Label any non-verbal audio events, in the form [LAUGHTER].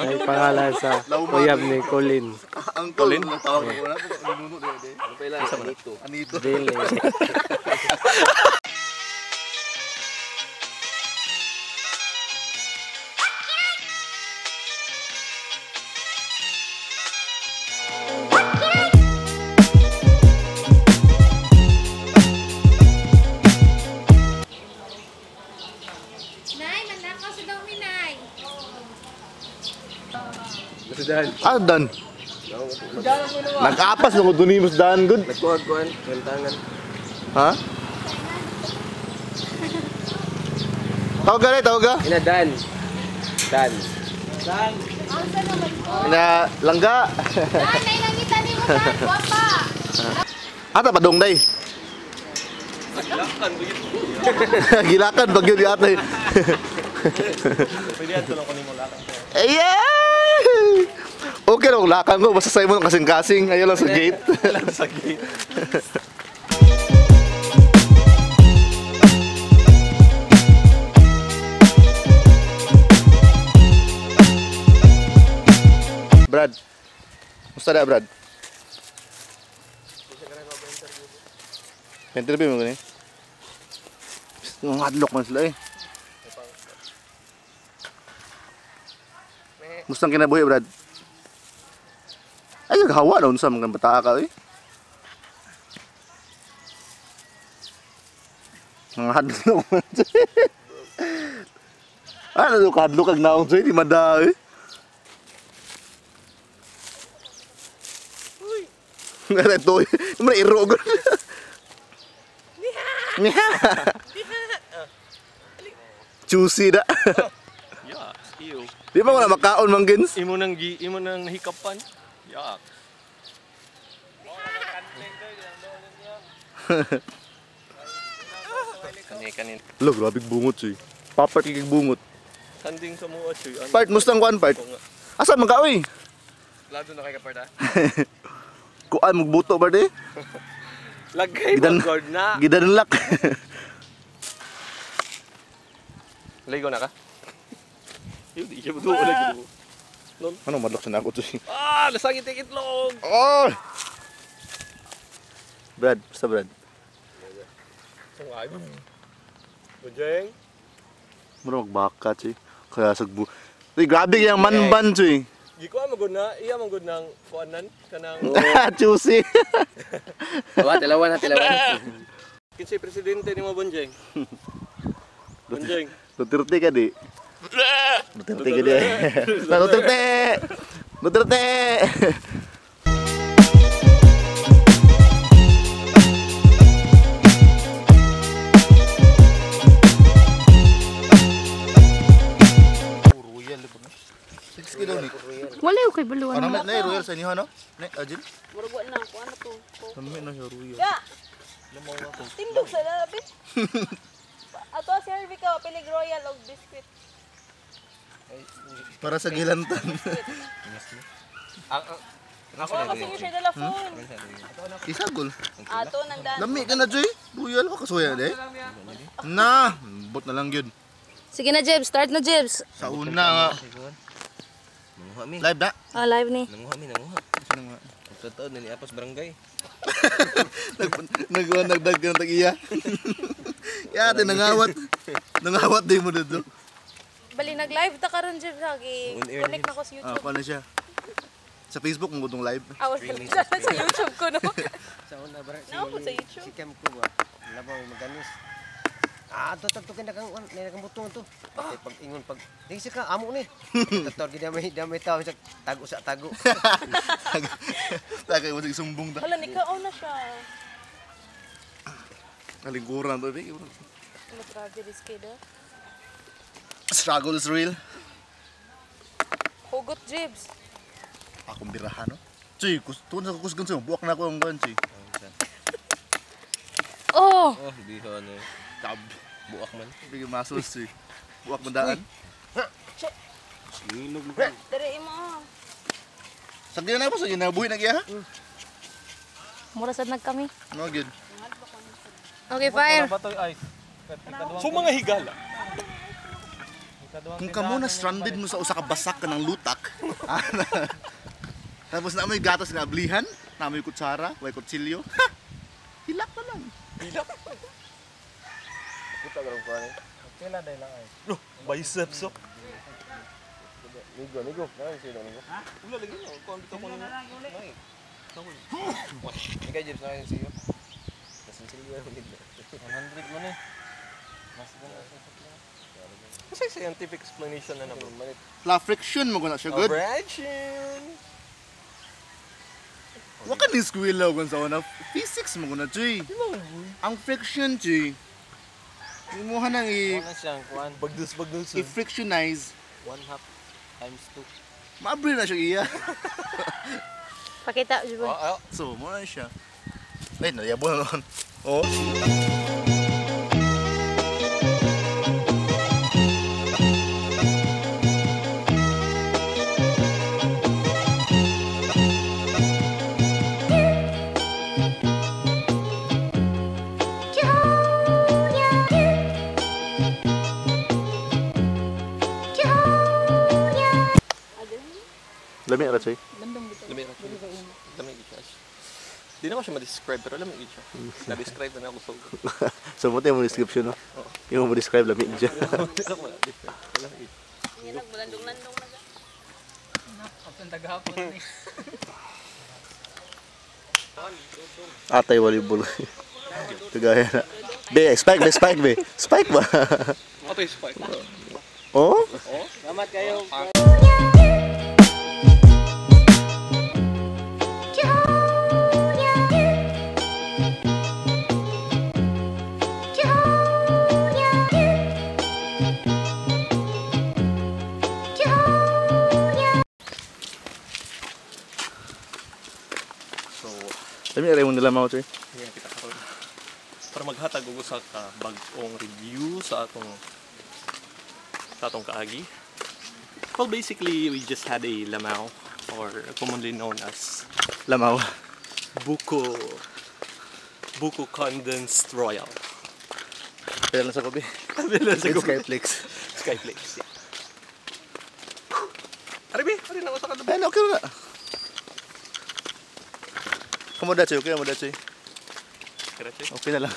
Ay pangalan sa uyab ni Colin. Ang Colin? Ang tawag ko na. Ano pa ilang? Anito. Anito. Dili. [LAUGHS] Ah, dan. Nag-apas na ko dun yung daan good. Nagkuhan-kuhan. Gantangan. Ha? Tawag ka rin, tawag ka. Ina Dan. Dan. Asa naman ko? Na langga. Nay, nay, langita ni mo Dan, guwapa. Ata pa dong day. Gilakan bagyo di ate. Pwede yan tulong ko ni mo lakang. Ayan! [LAUGHS] Okay lang, lakang ko. Basta sa'yo mo ng kasing-kasing. Ayaw [LAUGHS] lang sa gate. sa gate. Brad. Musta na, Brad? Interview mo gani? Yung hadlock man sila eh. Musta ang kinabuhi, Brad? Ay, naghawa na unsa mga bata ka eh. Mga hadlock [LAUGHS] man siya. Ano yung hadlock ang naong siya, di mada eh. Nga ito, yung mga irog. Niha! Juicy na. Iyo. Di ba na makaon mang gins? Imo nang gi, imo nang hikapan. Yak. [LAUGHS] Kani kanin. Lo, grabe bungot siya. Papart kikig bungot. Kanding sa mua. Ano? Part, mustang kuan part. Asa man ka, oy? Lado na kay kaparda. [LAUGHS] Kuan, magbuto ba di? [LAUGHS] Lagay mo guard na. Gidanlak. Ligo na ka. Yun, di siya buto lagi mo. ano, madlok siya na ako siya. Ah, lasangit yung itlog. Oh! Brad, basta Brad. Sungay mo. Bujeng. Mura magbaka siya. Kaya sagbu. Uy, grabe kayang manban siya. Di ko mo gud na, iya mo gud nang kuanan kanang [LAUGHS] Juicy. Tawa, [LAUGHS] tilawan na, tilawan. Kinsay presidente ni mo Bonjeng? [LAUGHS] Bonjeng. Duterte ka di. Duterte ka di. Na Duterte! Duterte! Royal po na. 6 kilo ni. Wala yung kay baluan Ano mo. na na royal sa inyo no? Ne, ajil. Murag na ako, ano to? Ano na siya royal. Ya! Tindog sa labit. [LAUGHS] Ato si Harvey ka, pilig royal og biscuit. Para sa gilantan. Ako kasi yung siya dala phone. Isagol. Ato nang dan. Lami ka na, Joy. Royal ka kasuya de. Na, bot na lang yun. Sige na Jebs, start na Jebs. Sa una nga. Nanguha mi. Live na. Ah, live ni. Nanguha mi, nanguha. Totoo, nani apas barangay. [LAUGHS] Nag nag nagdag ka ng tag-iya. [LAUGHS] Yate nangawat. Nangawat din mo dito. Bali nag-live ta karon Jebs lagi. On Connect na ko sa Ah, YouTube. paano siya? Sa Facebook mo itong live. Awas sa [LAUGHS] YouTube ko no. [LAUGHS] Sa una Nao po sa YouTube. si Cam ko ba? Labaw maganis. Ah, to to to kina kang ni kang butong to. Kay pag ingon pag di si ka amo ni. [LAUGHS] Tator gid may damay tao sa tago sa tago. Tagay mo sumbong ta. Hala ni kao na siya. Kalingkuran to. di. Ano grabe risky da. Struggle is real. Hugot Jebs. Akong birahan, no? Chuy, tuwan sa kukusgan sa'yo. Buwak na ako ang buwan, Chuy. [LAUGHS] Oh, Oh, bihan eh. Tab. Buak man. Bigyan masos, Chuy. Buwak mandaan. dere imo. Sagyan na pa, sagyan na. Buhay na kaya, ha? Mura sad nag kami. No, good. Okay, fire. So mga higala. Kung kamo na stranded mo sa usa ka basak ka ng lutak. [LAUGHS] Tapos na may gatas nga ablihan, na may kutsara, way kutsilyo. Ha! Hilak na lang. Kita ka rin ko ano. Kila day lang ay. Biceps oh. Nigo, nigo. Nakay sino nigo? Ha? Wala lagi no. Kung bitaw ko nigo. Nay. Nakay. Ikaw James nakay siyo. Kasi sila yung nigo. 100 mo ni. Kasi scientific explanation na naman. Malit. La friction mo guna siya good. Abrasion. Wa ka ni squilla kung sa una. Physics mo guna Joy. Ang friction Joy. Imuha nang i Wala siyang kuan. Bagdus, bagdus. i-frictionize. One half times two. Maabri na siya iya. Pakita, Jubo. Oh, oh. So, mo na siya. Ay, nayabo na. Oh. Lami ra choy. Lamig na siya. Lamig siya. Di naman siya ma-describe pero lamig siya. Na-describe na ako sa ulo. [LAUGHS] So mo tayo mo description no. Yung mo describe lami siya. Ma-describe. Lamig. Yan, nagbulandong-landong na siya. [LAUGHS] Atay volleyball. [LAUGHS] Kagaya na. Be, spike be, spike be. Spike ba? Yung spike? oh? Salamat kayo. Lami ra mo nila mao choy. yan kita karon. Para maghatag og usa ka bag-ong review sa atong sa atong kaagi. Well, basically, we just had a lamau or commonly known as Lamaw. buko buko condensed royal. Pero lang sa kobe. Bila [LAUGHS] sa Google. Skyflex. Skyflex. Yeah. Aribi, ari na usa ka Ay, no, okay na. Kamu da choy, okay mo da choy. Diretso. Okay na lang.